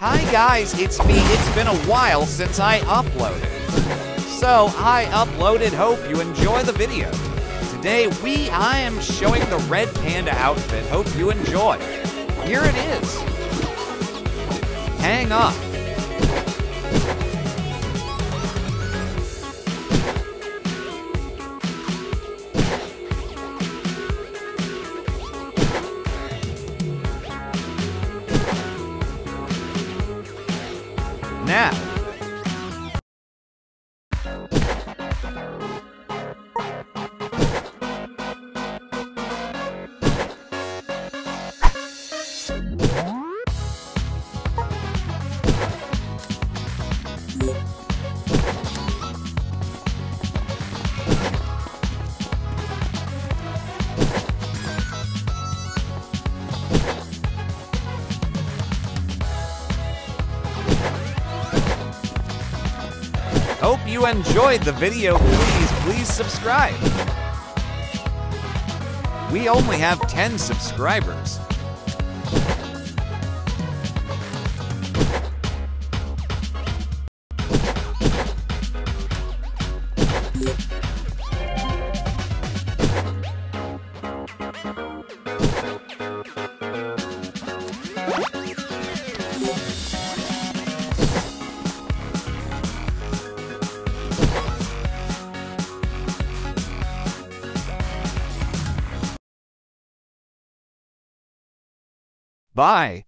Hi guys, it's me. It's been a while since I uploaded. So I uploaded, hope you enjoy the video. Today we, I am showing the red panda outfit, hope you enjoy. Here it is. Hang up. Now, hope you enjoyed the video. Please, please subscribe. We only have 10 subscribers. Bye.